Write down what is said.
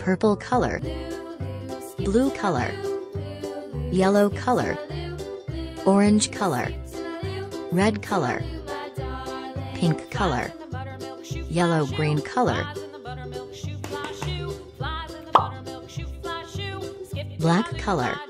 purple color, blue color, yellow color, orange color, red color, pink color, yellow green color, black color.